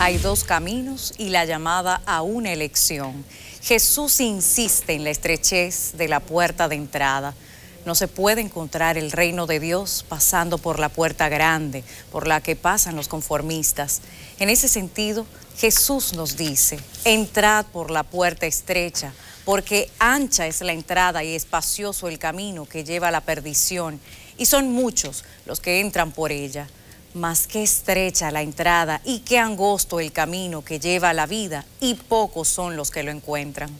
Hay dos caminos y la llamada a una elección. Jesús insiste en la estrechez de la puerta de entrada. No se puede encontrar el reino de Dios pasando por la puerta grande, por la que pasan los conformistas. En ese sentido, Jesús nos dice, entrad por la puerta estrecha, porque ancha es la entrada y espacioso el camino que lleva a la perdición, y son muchos los que entran por ella. Mas qué estrecha la entrada y qué angosto el camino que lleva a la vida, y pocos son los que lo encuentran.